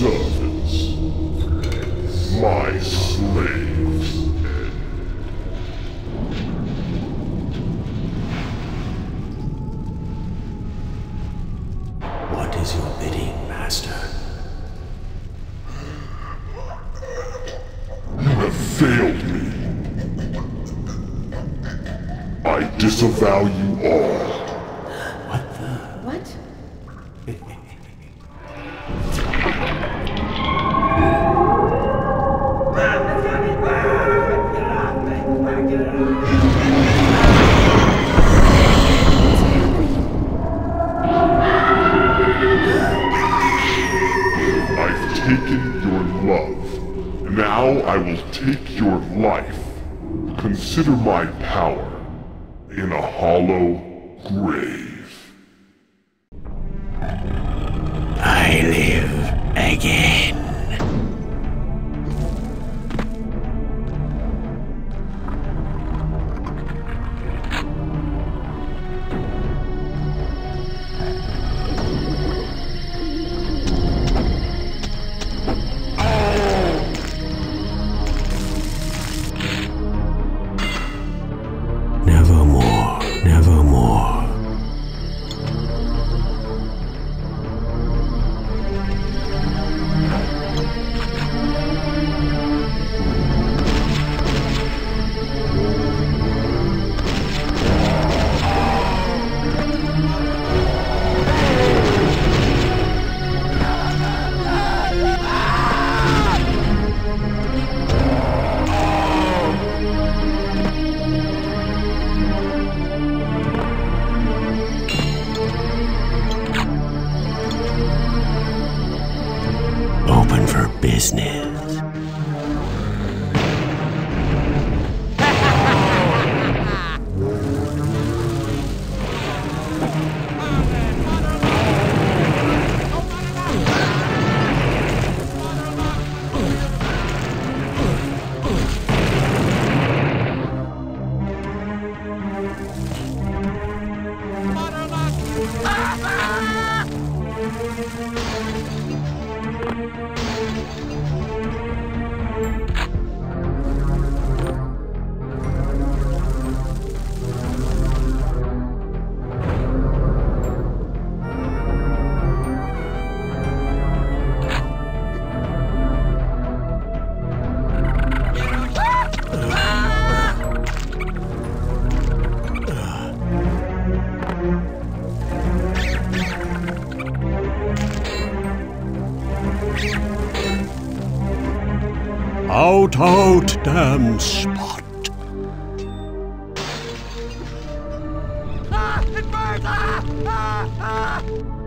servants. My slaves. What is your bidding, Master? You have failed me. I disavow you all. Taken your love. Now I will take your life. Consider my power in a hollow grave. I live again. Business. Out, out, damn spot. Ah, ah, ah,